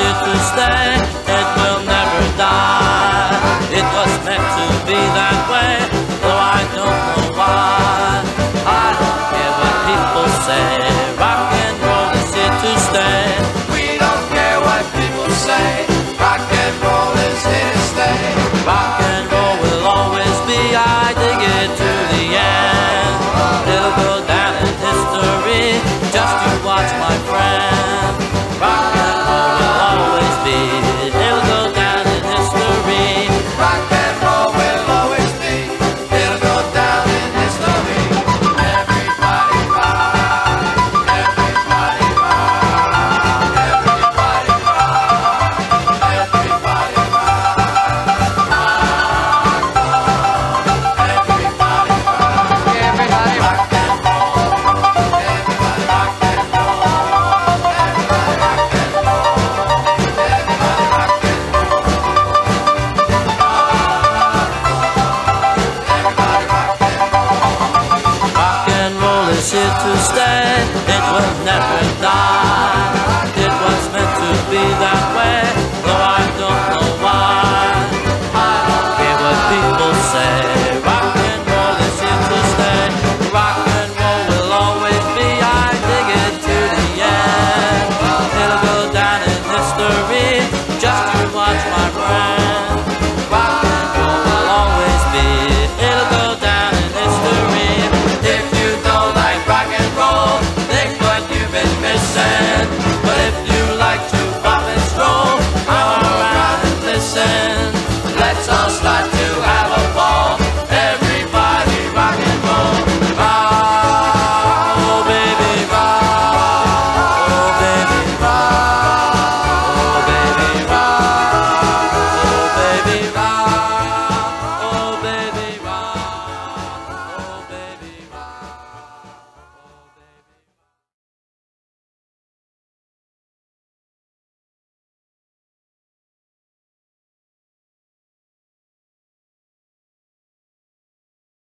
here to stay. It will never die. It was meant to be that way, though I don't know why. I don't care what people say. Rock and roll is here to stay. We don't care what people say. Rock and roll is here to stay. Rock and roll will always be. I dig it to the end. It'll go down in history. Just you watch my. Roll. Rock and roll is